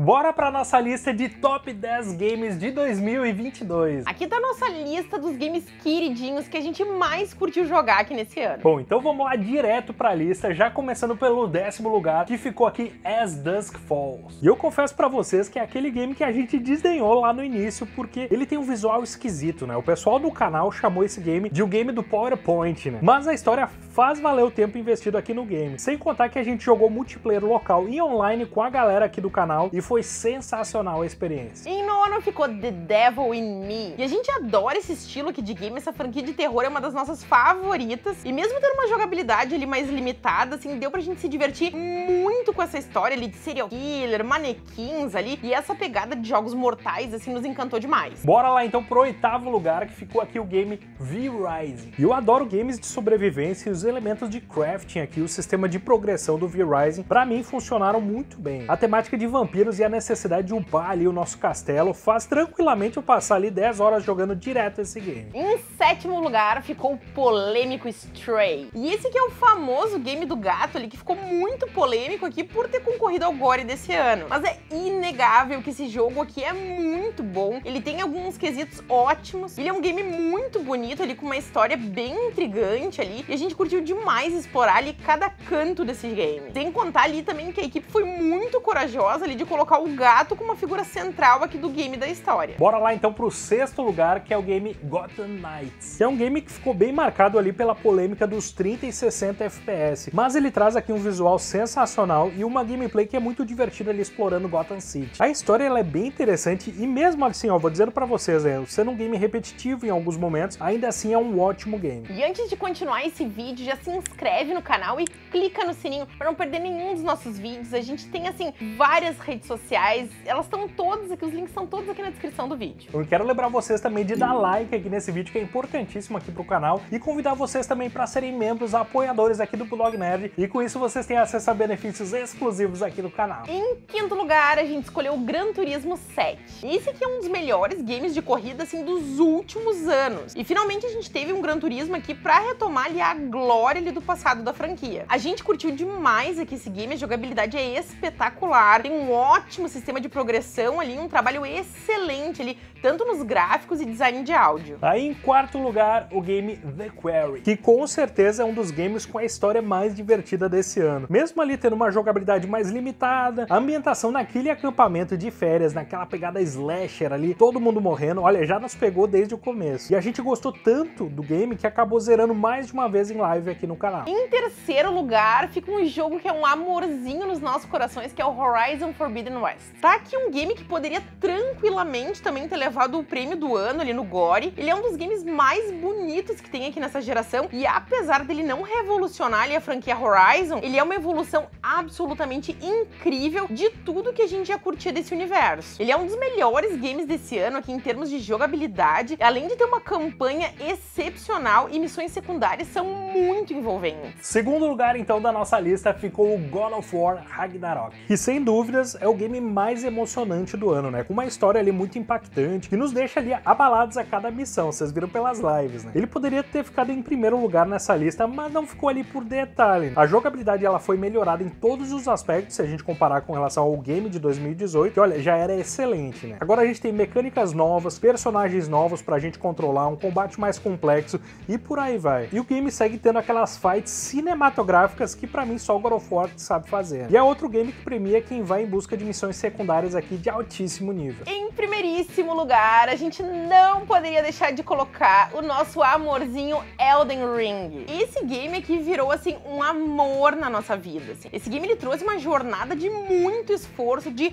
Bora pra nossa lista de top 10 games de 2022. Aqui tá a nossa lista dos games queridinhos que a gente mais curtiu jogar aqui nesse ano. Bom, então vamos lá direto pra lista, já começando pelo décimo lugar, que ficou aqui As Dusk Falls. E eu confesso pra vocês que é aquele game que a gente desdenhou lá no início, porque ele tem um visual esquisito, né? O pessoal do canal chamou esse game de o um game do PowerPoint, né? Mas a história faz valer o tempo investido aqui no game. Sem contar que a gente jogou multiplayer local e online com a galera aqui do canal e foi sensacional a experiência. Em nono ficou The Devil in Me. E a gente adora esse estilo aqui de game, essa franquia de terror é uma das nossas favoritas. E mesmo tendo uma jogabilidade ali mais limitada, assim, deu pra gente se divertir muito com essa história ali de serial killer, manequins ali. E essa pegada de jogos mortais, assim, nos encantou demais. Bora lá então pro oitavo lugar, que ficou aqui o game V-Rising. E eu adoro games de sobrevivência e os elementos de crafting aqui, o sistema de progressão do V-Rising, pra mim funcionaram muito bem. A temática de vampiros e a necessidade de upar ali o nosso castelo faz tranquilamente eu passar ali 10 horas jogando direto esse game. Em sétimo lugar ficou o polêmico Stray. E esse que é o famoso game do gato ali, que ficou muito polêmico aqui por ter concorrido ao Gore desse ano. Mas é inegável que esse jogo aqui é muito bom, ele tem alguns quesitos ótimos, ele é um game muito bonito ali, com uma história bem intrigante ali, e a gente curtiu demais explorar ali cada canto desse game. Sem contar ali também que a equipe foi muito corajosa ali de colocar colocar o gato como uma figura central aqui do game da história. Bora lá então pro sexto lugar, que é o game Gotham Knights. Que é um game que ficou bem marcado ali pela polêmica dos 30 e 60 FPS, mas ele traz aqui um visual sensacional e uma gameplay que é muito divertida ali explorando Gotham City. A história ela é bem interessante e mesmo assim, ó, vou dizendo para vocês, é, sendo um game repetitivo em alguns momentos, ainda assim é um ótimo game. E antes de continuar esse vídeo, já se inscreve no canal e clica no sininho para não perder nenhum dos nossos vídeos. A gente tem assim várias redes sociais elas estão todas aqui, os links são todos aqui na descrição do vídeo. Eu quero lembrar vocês também de dar like aqui nesse vídeo, que é importantíssimo aqui pro canal, e convidar vocês também para serem membros apoiadores aqui do Blog Nerd, e com isso vocês têm acesso a benefícios exclusivos aqui do canal. Em quinto lugar, a gente escolheu o Gran Turismo 7. Esse aqui é um dos melhores games de corrida, assim, dos últimos anos. E finalmente a gente teve um Gran Turismo aqui para retomar ali a glória ali do passado da franquia. A gente curtiu demais aqui esse game, a jogabilidade é espetacular, tem um ótimo ótimo sistema de progressão ali, um trabalho excelente ali, tanto nos gráficos e design de áudio. Aí em quarto lugar, o game The Quarry, que com certeza é um dos games com a história mais divertida desse ano. Mesmo ali tendo uma jogabilidade mais limitada, a ambientação naquele acampamento de férias, naquela pegada slasher ali, todo mundo morrendo, olha, já nos pegou desde o começo. E a gente gostou tanto do game que acabou zerando mais de uma vez em live aqui no canal. Em terceiro lugar, fica um jogo que é um amorzinho nos nossos corações, que é o Horizon Forbidden West. Tá aqui um game que poderia tranquilamente também ter levado o prêmio do ano ali no Gore. Ele é um dos games mais bonitos que tem aqui nessa geração e apesar dele não revolucionar ali a franquia Horizon, ele é uma evolução absolutamente incrível de tudo que a gente já curtia desse universo. Ele é um dos melhores games desse ano aqui em termos de jogabilidade, além de ter uma campanha excepcional e missões secundárias são muito envolventes. Segundo lugar então da nossa lista ficou o God of War Ragnarok, que sem dúvidas é o game mais emocionante do ano, né? Com uma história ali muito impactante, que nos deixa ali abalados a cada missão, vocês viram pelas lives, né? Ele poderia ter ficado em primeiro lugar nessa lista, mas não ficou ali por detalhe. A jogabilidade ela foi melhorada em todos os aspectos, se a gente comparar com relação ao game de 2018, que olha, já era excelente, né? Agora a gente tem mecânicas novas, personagens novos pra gente controlar, um combate mais complexo e por aí vai. E o game segue tendo aquelas fights cinematográficas que para mim só o God of War sabe fazer. E é outro game que premia quem vai em busca de missões secundárias aqui de altíssimo nível. Em primeiríssimo lugar, a gente não poderia deixar de colocar o nosso amorzinho Elden Ring. Esse game aqui virou assim um amor na nossa vida. Assim. Esse game ele trouxe uma jornada de muito esforço, de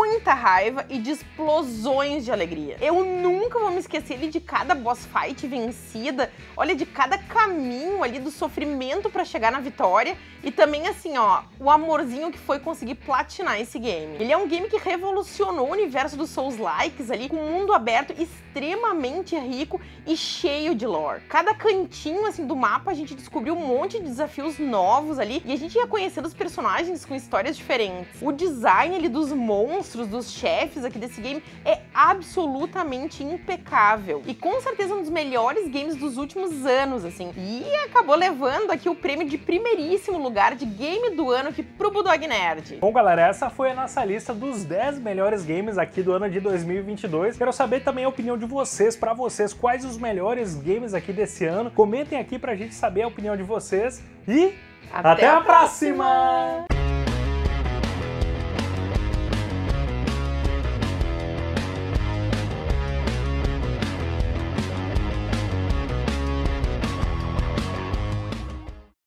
muita raiva e de explosões de alegria. Eu nunca vou me esquecer ali de cada boss fight vencida, olha, de cada caminho ali do sofrimento para chegar na vitória e também assim, ó, o amorzinho que foi conseguir platinar esse game. Ele é um game que revolucionou o universo dos Souls-likes ali, com um mundo aberto extremamente rico e cheio de lore. Cada cantinho assim do mapa a gente descobriu um monte de desafios novos ali e a gente ia conhecendo os personagens com histórias diferentes. O design ali dos monstros monstros, dos chefes aqui desse game é absolutamente impecável. E com certeza um dos melhores games dos últimos anos, assim. E acabou levando aqui o prêmio de primeiríssimo lugar de game do ano aqui pro Bulldog Nerd. Bom, galera, essa foi a nossa lista dos 10 melhores games aqui do ano de 2022. Quero saber também a opinião de vocês, para vocês, quais os melhores games aqui desse ano. Comentem aqui pra gente saber a opinião de vocês e Até, até, a a próxima.